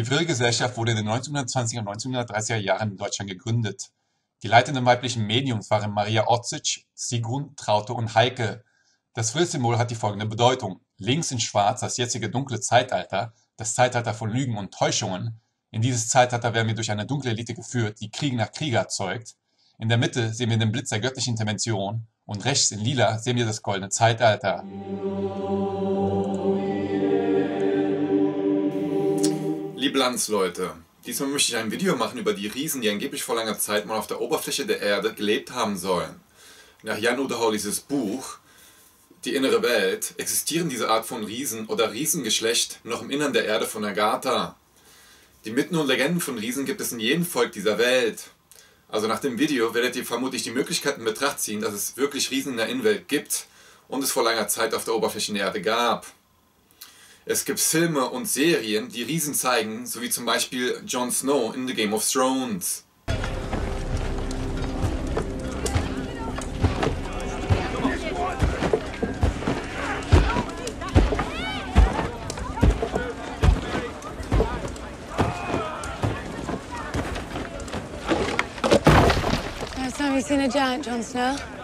Die Vril-Gesellschaft wurde in den 1920er und 1930er Jahren in Deutschland gegründet. Die leitenden weiblichen Mediums waren Maria Otzitsch, Sigrun, Traute und Heike. Das Vril-Symbol hat die folgende Bedeutung: Links in Schwarz das jetzige dunkle Zeitalter, das Zeitalter von Lügen und Täuschungen. In dieses Zeitalter werden wir durch eine dunkle Elite geführt, die Krieg nach Krieg erzeugt. In der Mitte sehen wir den Blitz der göttlichen Intervention und rechts in Lila sehen wir das goldene Zeitalter. Liebe Landsleute, diesmal möchte ich ein Video machen über die Riesen, die angeblich vor langer Zeit mal auf der Oberfläche der Erde gelebt haben sollen. Nach Jan Udehollises Buch Die innere Welt existieren diese Art von Riesen oder Riesengeschlecht noch im Innern der Erde von Agatha. Die Mythen und Legenden von Riesen gibt es in jedem Volk dieser Welt. Also nach dem Video werdet ihr vermutlich die Möglichkeit in Betracht ziehen, dass es wirklich Riesen in der Innenwelt gibt und es vor langer Zeit auf der Oberfläche der Erde gab. Es gibt Filme und Serien, die Riesen zeigen, so wie zum Beispiel Jon Snow in The Game of Thrones. Last time you seen a giant, Jon Snow?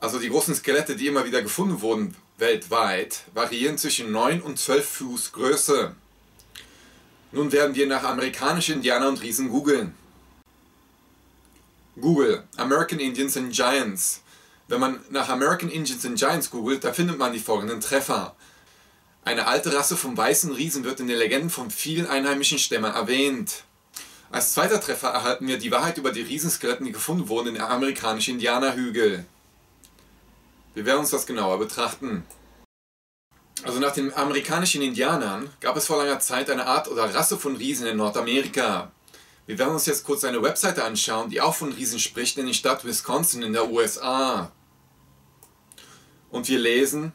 Also die großen Skelette, die immer wieder gefunden wurden weltweit, variieren zwischen 9 und 12 Fuß Größe. Nun werden wir nach amerikanischen Indianer und Riesen googeln. Google American Indians and Giants. Wenn man nach American Indians and Giants googelt, da findet man die folgenden Treffer. Eine alte Rasse von weißen Riesen wird in den Legenden von vielen einheimischen Stämmen erwähnt. Als zweiter Treffer erhalten wir die Wahrheit über die Riesenskeletten, die gefunden wurden in amerikanischen Indianerhügel. Wir werden uns das genauer betrachten. Also nach den amerikanischen Indianern gab es vor langer Zeit eine Art oder Rasse von Riesen in Nordamerika. Wir werden uns jetzt kurz eine Webseite anschauen, die auch von Riesen spricht, in der Stadt Wisconsin in der USA. Und wir lesen,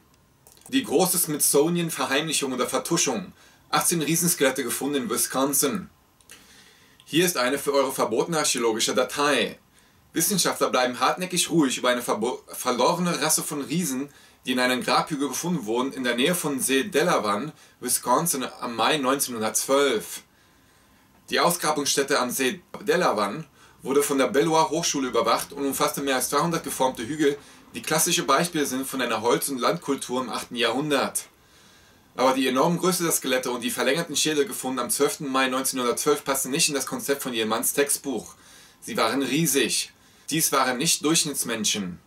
die große Smithsonian-Verheimlichung oder Vertuschung. 18 Riesenskelette gefunden in Wisconsin. Hier ist eine für eure verbotene archäologische Datei. Wissenschaftler bleiben hartnäckig ruhig über eine verlorene Rasse von Riesen, die in einem Grabhügel gefunden wurden in der Nähe von See Delavan, Wisconsin am Mai 1912. Die Ausgrabungsstätte am See Delavan wurde von der Bellois Hochschule überwacht und umfasste mehr als 200 geformte Hügel, die klassische Beispiele sind von einer Holz- und Landkultur im 8. Jahrhundert. Aber die enorme Größe der Skelette und die verlängerten Schädel gefunden am 12. Mai 1912 passten nicht in das Konzept von Jemanns Textbuch. Sie waren riesig. Dies waren nicht Durchschnittsmenschen.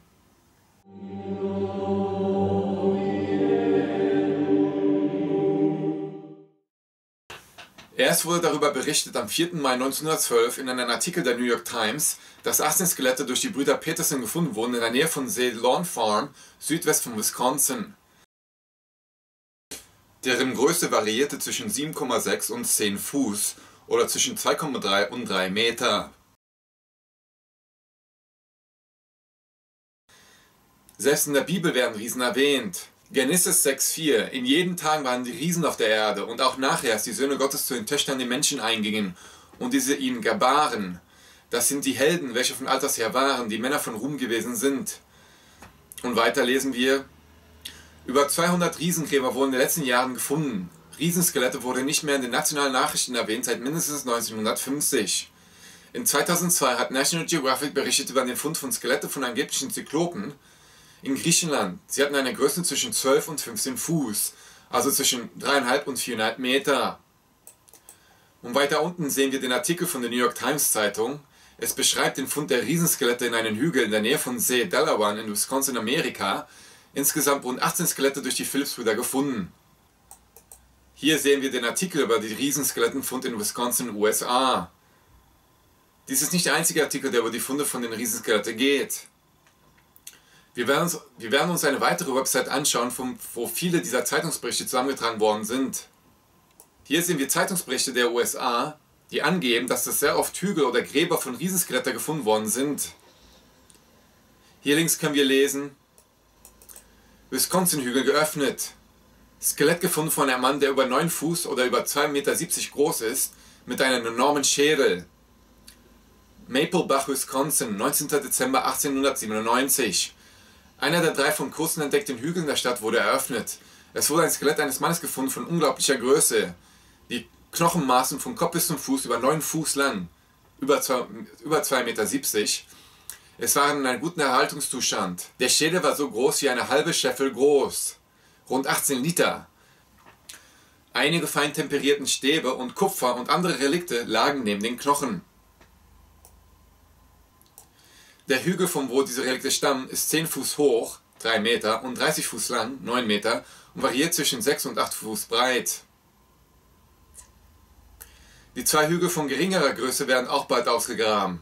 Erst wurde darüber berichtet am 4. Mai 1912 in einem Artikel der New York Times, dass 18 Skelette durch die Brüder Peterson gefunden wurden in der Nähe von See Lawn Farm, südwest von Wisconsin. Deren Größe variierte zwischen 7,6 und 10 Fuß oder zwischen 2,3 und 3 Meter. Selbst in der Bibel werden Riesen erwähnt. Genesis 6,4 In jeden Tagen waren die Riesen auf der Erde und auch nachher, als die Söhne Gottes zu den Töchtern der Menschen eingingen und diese ihnen gebaren. Das sind die Helden, welche von alters her waren, die Männer von Ruhm gewesen sind. Und weiter lesen wir, über 200 Riesengräber wurden in den letzten Jahren gefunden. Riesenskelette wurden nicht mehr in den nationalen Nachrichten erwähnt seit mindestens 1950. In 2002 hat National Geographic berichtet über den Fund von Skelette von angeblichen Zyklopen, in Griechenland. Sie hatten eine Größe zwischen 12 und 15 Fuß, also zwischen 3,5 und 4,5 Meter. Und weiter unten sehen wir den Artikel von der New York Times Zeitung. Es beschreibt den Fund der Riesenskelette in einem Hügel in der Nähe von See Delaware in Wisconsin, Amerika. Insgesamt wurden 18 Skelette durch die Phillips-Brüder gefunden. Hier sehen wir den Artikel über die Riesenskelettenfund in Wisconsin, USA. Dies ist nicht der einzige Artikel, der über die Funde von den Riesenskeletten geht. Wir werden, uns, wir werden uns eine weitere Website anschauen, wo viele dieser Zeitungsberichte zusammengetragen worden sind. Hier sehen wir Zeitungsberichte der USA, die angeben, dass es sehr oft Hügel oder Gräber von Riesenskeletten gefunden worden sind. Hier links können wir lesen, Wisconsin-Hügel geöffnet. Skelett gefunden von einem Mann, der über 9 Fuß oder über 2,70 Meter groß ist, mit einem enormen Schädel. Maple Bach, Wisconsin, 19. Dezember 1897. Einer der drei von Kursen entdeckten Hügel in der Stadt wurde eröffnet. Es wurde ein Skelett eines Mannes gefunden von unglaublicher Größe. Die Knochen maßen von Kopf bis zum Fuß über 9 Fuß lang, über 2,70 Meter. Es waren in einem guten Erhaltungszustand. Der Schädel war so groß wie eine halbe Scheffel groß, rund 18 Liter. Einige fein temperierten Stäbe und Kupfer und andere Relikte lagen neben den Knochen. Der Hügel, von wo diese Relikte stammen, ist 10 Fuß hoch, 3 Meter, und 30 Fuß lang, 9 Meter, und variiert zwischen 6 und 8 Fuß breit. Die zwei Hügel von geringerer Größe werden auch bald ausgegraben.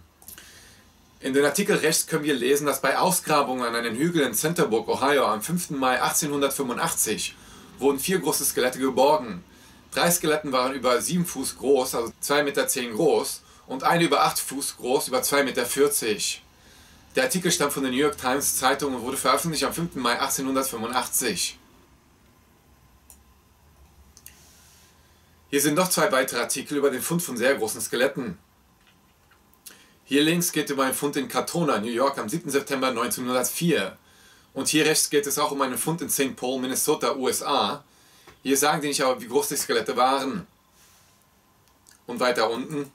In den Artikel rechts können wir lesen, dass bei Ausgrabungen an einem Hügel in Centerburg, Ohio, am 5. Mai 1885 wurden vier große Skelette geborgen. Drei Skeletten waren über 7 Fuß groß, also 2,10 Meter groß, und eine über 8 Fuß groß, über 2,40 Meter. Der Artikel stammt von der New York Times Zeitung und wurde veröffentlicht am 5. Mai 1885. Hier sind noch zwei weitere Artikel über den Fund von sehr großen Skeletten. Hier links geht es um einen Fund in Katona, New York, am 7. September 1904. Und hier rechts geht es auch um einen Fund in St. Paul, Minnesota, USA. Hier sagen die nicht aber, wie groß die Skelette waren. Und weiter unten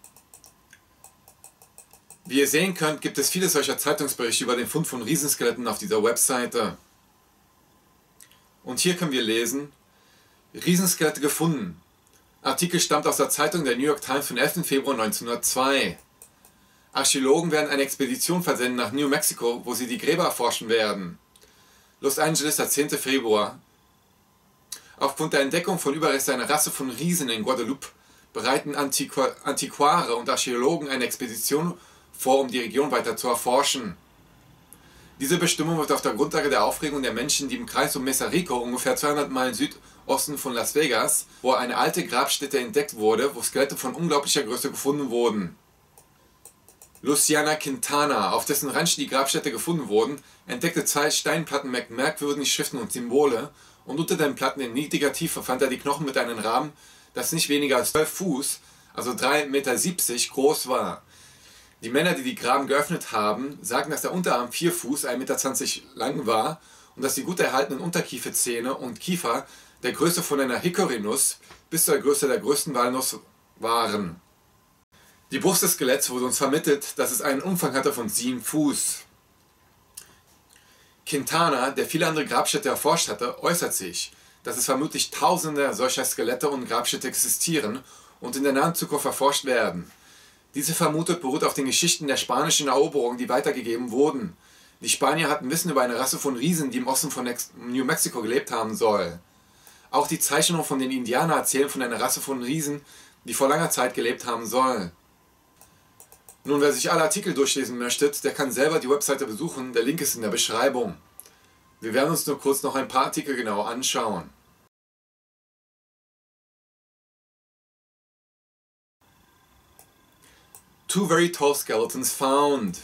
wie ihr sehen könnt, gibt es viele solcher Zeitungsberichte über den Fund von Riesenskeletten auf dieser Webseite. Und hier können wir lesen, Riesenskelette gefunden. Artikel stammt aus der Zeitung der New York Times vom 11. Februar 1902. Archäologen werden eine Expedition versenden nach New Mexico, wo sie die Gräber erforschen werden. Los Angeles, der 10. Februar. Aufgrund der Entdeckung von Überresten einer Rasse von Riesen in Guadeloupe bereiten Antiquare und Archäologen eine Expedition vor, um die Region weiter zu erforschen. Diese Bestimmung wird auf der Grundlage der Aufregung der Menschen, die im Kreis um Mesa Rico, ungefähr 200 Meilen Südosten von Las Vegas, wo eine alte Grabstätte entdeckt wurde, wo Skelette von unglaublicher Größe gefunden wurden. Luciana Quintana, auf dessen Ranch die Grabstätte gefunden wurden, entdeckte zwei Steinplatten mit merkwürdigen Schriften und Symbole und unter den Platten in niedriger Tiefe fand er die Knochen mit einem Rahmen, das nicht weniger als 12 Fuß, also 3,70 Meter groß war. Die Männer, die die Graben geöffnet haben, sagen, dass der Unterarm 4 Fuß, 1,20 Meter lang war und dass die gut erhaltenen Unterkieferzähne und Kiefer der Größe von einer Hickory-Nuss bis zur Größe der größten Walnuss waren. Die Brust des Skeletts wurde uns vermittelt, dass es einen Umfang hatte von 7 Fuß. Quintana, der viele andere Grabstätte erforscht hatte, äußert sich, dass es vermutlich tausende solcher Skelette und Grabstätte existieren und in der nahen Zukunft erforscht werden. Diese Vermutung beruht auf den Geschichten der spanischen Eroberung, die weitergegeben wurden. Die Spanier hatten Wissen über eine Rasse von Riesen, die im Osten von New Mexico gelebt haben soll. Auch die Zeichnungen von den Indianern erzählen von einer Rasse von Riesen, die vor langer Zeit gelebt haben soll. Nun, wer sich alle Artikel durchlesen möchte, der kann selber die Webseite besuchen, der Link ist in der Beschreibung. Wir werden uns nur kurz noch ein paar Artikel genau anschauen. Two very tall skeletons found.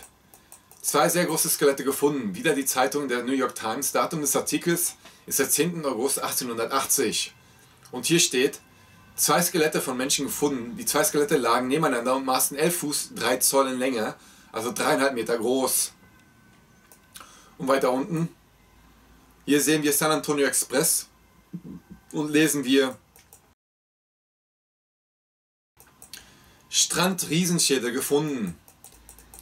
Zwei sehr große Skelette gefunden. Wieder die Zeitung der New York Times. Datum des Artikels ist der 10. August 1880. Und hier steht, zwei Skelette von Menschen gefunden. Die zwei Skelette lagen nebeneinander und maßen 11 Fuß 3 Zoll in Länge, also 3,5 Meter groß. Und weiter unten, hier sehen wir San Antonio Express und lesen wir Strand-Riesenschädel gefunden.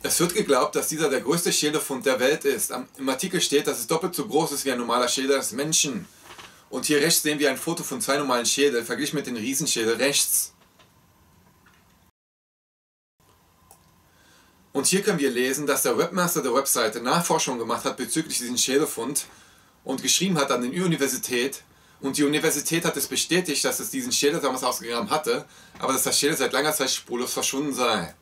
Es wird geglaubt, dass dieser der größte Schädelfund der Welt ist. Im Artikel steht, dass es doppelt so groß ist wie ein normaler Schädel des Menschen. Und hier rechts sehen wir ein Foto von zwei normalen Schädeln, verglichen mit dem Riesenschädel rechts. Und hier können wir lesen, dass der Webmaster der Webseite Nachforschungen gemacht hat bezüglich diesen Schädelfund und geschrieben hat an die Universität, und die Universität hat es bestätigt, dass es diesen Schädel damals ausgegraben hatte, aber dass der Schädel seit langer Zeit spurlos verschwunden sei.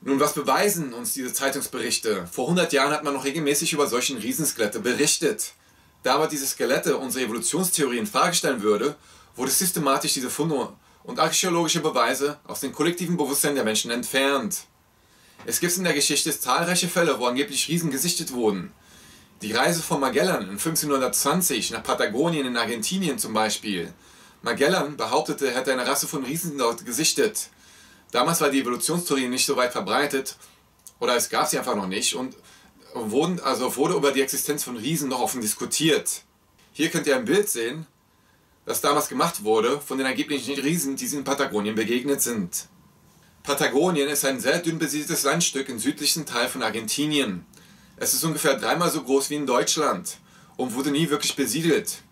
Nun, was beweisen uns diese Zeitungsberichte? Vor 100 Jahren hat man noch regelmäßig über solchen Riesenskelette berichtet. Da aber diese Skelette unsere Evolutionstheorie in Frage stellen würde, wurde systematisch diese Funde und archäologische Beweise aus dem kollektiven Bewusstsein der Menschen entfernt. Es gibt in der Geschichte zahlreiche Fälle, wo angeblich Riesen gesichtet wurden. Die Reise von Magellan in 1520 nach Patagonien in Argentinien zum Beispiel. Magellan behauptete, er hätte eine Rasse von Riesen dort gesichtet. Damals war die Evolutionstheorie nicht so weit verbreitet oder es gab sie einfach noch nicht und wurden, also wurde über die Existenz von Riesen noch offen diskutiert. Hier könnt ihr ein Bild sehen, das damals gemacht wurde von den angeblichen Riesen, die sie in Patagonien begegnet sind. Patagonien ist ein sehr dünn besiedeltes Landstück im südlichen Teil von Argentinien. Es ist ungefähr dreimal so groß wie in Deutschland und wurde nie wirklich besiedelt.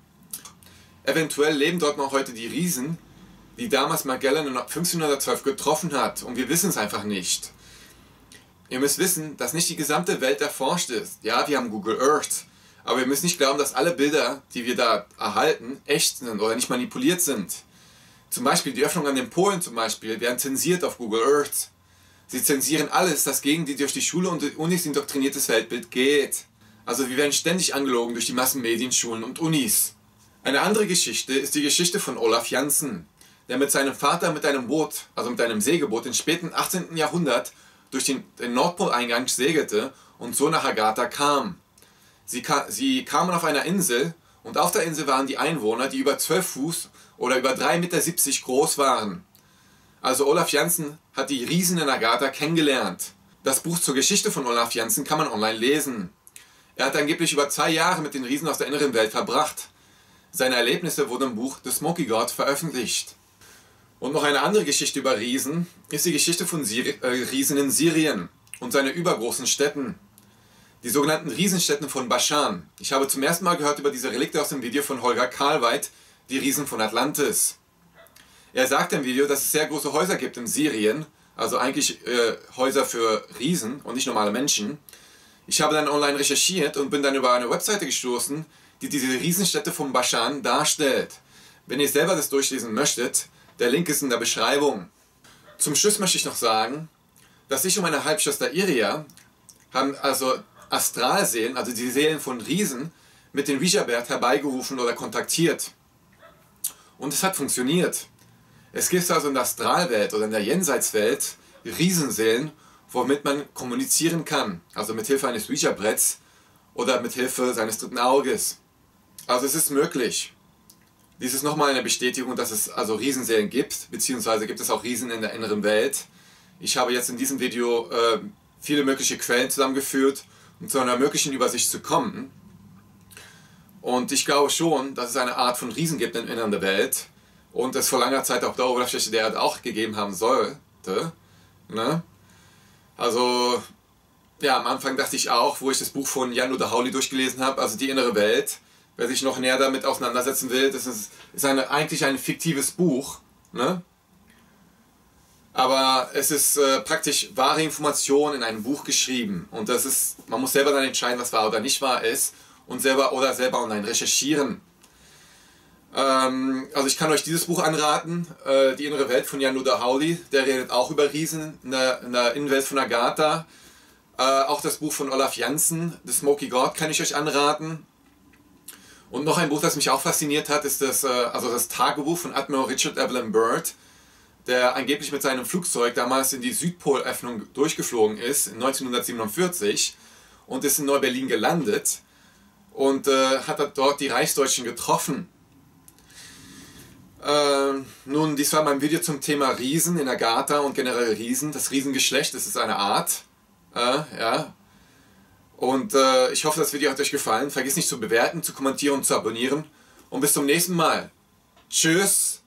Eventuell leben dort noch heute die Riesen, die damals Magellan 1512 getroffen hat und wir wissen es einfach nicht. Ihr müsst wissen, dass nicht die gesamte Welt erforscht ist. Ja, wir haben Google Earth, aber wir müssen nicht glauben, dass alle Bilder, die wir da erhalten, echt sind oder nicht manipuliert sind. Zum Beispiel die Öffnung an den Polen zum Beispiel werden zensiert auf Google Earth. Sie zensieren alles, das gegen die durch die Schule und die Unis indoktriniertes Weltbild geht. Also wir werden ständig angelogen durch die Massenmedien, Schulen und Unis. Eine andere Geschichte ist die Geschichte von Olaf Janssen, der mit seinem Vater mit einem Boot, also mit einem Segelboot, im späten 18. Jahrhundert durch den, den Nordpoleingang segelte und so nach Agatha kam. Sie, ka sie kamen auf einer Insel und auf der Insel waren die Einwohner, die über 12 Fuß oder über 3,70 Meter groß waren. Also Olaf Janssen hat die Riesen in Agatha kennengelernt. Das Buch zur Geschichte von Olaf Janssen kann man online lesen. Er hat angeblich über zwei Jahre mit den Riesen aus der inneren Welt verbracht. Seine Erlebnisse wurden im Buch The Smoky God veröffentlicht. Und noch eine andere Geschichte über Riesen ist die Geschichte von Siri äh, Riesen in Syrien und seine übergroßen Städten. Die sogenannten Riesenstädten von Bashan. Ich habe zum ersten Mal gehört über diese Relikte aus dem Video von Holger Karlweit, die Riesen von Atlantis. Er sagt im Video, dass es sehr große Häuser gibt in Syrien, also eigentlich äh, Häuser für Riesen und nicht normale Menschen. Ich habe dann online recherchiert und bin dann über eine Webseite gestoßen, die diese Riesenstädte von Bashan darstellt. Wenn ihr selber das durchlesen möchtet, der Link ist in der Beschreibung. Zum Schluss möchte ich noch sagen, dass ich und meine Halbschwester Iria haben also Astralseelen, also die Seelen von Riesen, mit dem Ouija-Bert herbeigerufen oder kontaktiert. Und es hat funktioniert. Es gibt also in der Astralwelt oder in der Jenseitswelt Riesenseelen, womit man kommunizieren kann. Also mit Hilfe eines Ouija-Bretts oder mit Hilfe seines dritten Auges. Also es ist möglich. Dies ist nochmal eine Bestätigung, dass es also Riesenseelen gibt, beziehungsweise gibt es auch Riesen in der inneren Welt. Ich habe jetzt in diesem Video äh, viele mögliche Quellen zusammengeführt, um zu einer möglichen Übersicht zu kommen. Und ich glaube schon, dass es eine Art von Riesen gibt in der Welt und es vor langer Zeit auf der Oberfläche der Erde auch gegeben haben sollte. Ne? Also, ja, am Anfang dachte ich auch, wo ich das Buch von Jan Luther Howley durchgelesen habe, also die innere Welt, wer sich noch näher damit auseinandersetzen will, das ist, ist eine, eigentlich ein fiktives Buch. Ne? Aber es ist äh, praktisch wahre Information in einem Buch geschrieben. Und das ist, man muss selber dann entscheiden, was wahr oder nicht wahr ist und selber oder selber online recherchieren. Ähm, also ich kann euch dieses Buch anraten, äh, Die innere Welt von Jan Howley, der redet auch über Riesen in der Innenwelt von Agatha. Äh, auch das Buch von Olaf Janssen, The Smoky God, kann ich euch anraten. Und noch ein Buch, das mich auch fasziniert hat, ist das, äh, also das Tagebuch von Admiral Richard Evelyn Byrd, der angeblich mit seinem Flugzeug damals in die Südpolöffnung durchgeflogen ist, 1947, und ist in Neu-Berlin gelandet und äh, hat dort die Reichsdeutschen getroffen. Äh, nun, dies war mein Video zum Thema Riesen in Agatha und generell Riesen. Das Riesengeschlecht, das ist eine Art. Äh, ja. Und äh, ich hoffe, das Video hat euch gefallen. Vergiss nicht zu bewerten, zu kommentieren und zu abonnieren. Und bis zum nächsten Mal. Tschüss.